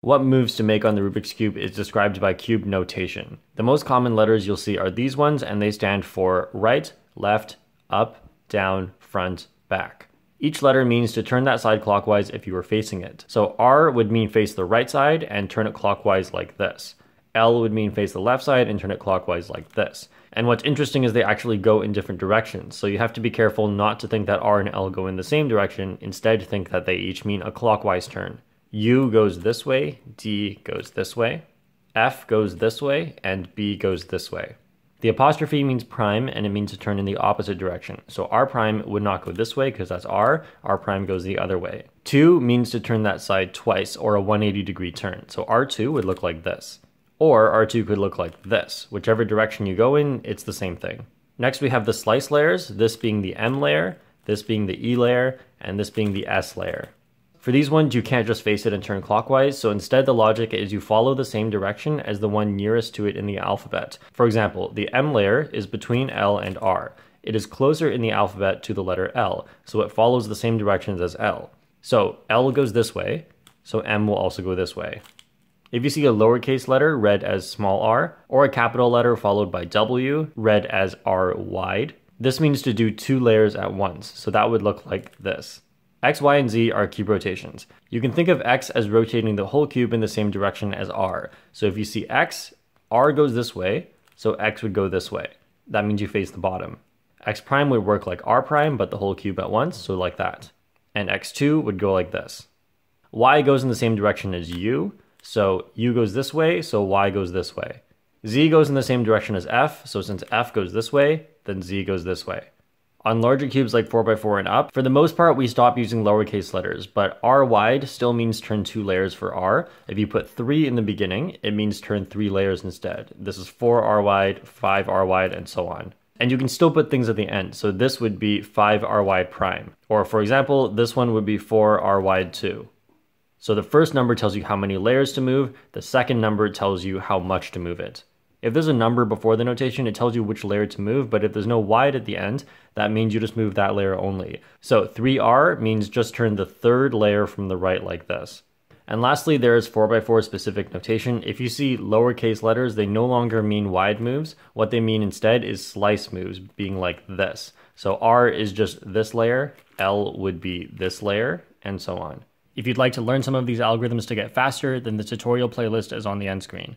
What moves to make on the Rubik's Cube is described by cube notation. The most common letters you'll see are these ones, and they stand for right, left, up, down, front, back. Each letter means to turn that side clockwise if you were facing it. So R would mean face the right side and turn it clockwise like this. L would mean face the left side and turn it clockwise like this. And what's interesting is they actually go in different directions. So you have to be careful not to think that R and L go in the same direction. Instead, think that they each mean a clockwise turn. U goes this way, D goes this way, F goes this way, and B goes this way. The apostrophe means prime and it means to turn in the opposite direction. So R prime would not go this way because that's R. R prime goes the other way. 2 means to turn that side twice or a 180 degree turn. So R2 would look like this. Or R2 could look like this. Whichever direction you go in, it's the same thing. Next we have the slice layers, this being the M layer, this being the E layer, and this being the S layer. For these ones, you can't just face it and turn clockwise, so instead the logic is you follow the same direction as the one nearest to it in the alphabet. For example, the M layer is between L and R. It is closer in the alphabet to the letter L, so it follows the same directions as L. So L goes this way, so M will also go this way. If you see a lowercase letter read as small r, or a capital letter followed by W read as R wide, this means to do two layers at once, so that would look like this. X, Y, and Z are cube rotations. You can think of X as rotating the whole cube in the same direction as R. So if you see X, R goes this way, so X would go this way. That means you face the bottom. X prime would work like R prime, but the whole cube at once, so like that. And X2 would go like this. Y goes in the same direction as U, so U goes this way, so Y goes this way. Z goes in the same direction as F, so since F goes this way, then Z goes this way. On larger cubes like 4x4 and up, for the most part, we stop using lowercase letters, but R wide still means turn two layers for R. If you put three in the beginning, it means turn three layers instead. This is 4R wide, 5R wide, and so on. And you can still put things at the end, so this would be 5R wide prime. Or for example, this one would be 4R wide 2. So the first number tells you how many layers to move, the second number tells you how much to move it. If there's a number before the notation, it tells you which layer to move, but if there's no wide at the end, that means you just move that layer only. So 3R means just turn the third layer from the right like this. And lastly, there is 4x4 specific notation. If you see lowercase letters, they no longer mean wide moves. What they mean instead is slice moves, being like this. So R is just this layer, L would be this layer, and so on. If you'd like to learn some of these algorithms to get faster, then the tutorial playlist is on the end screen.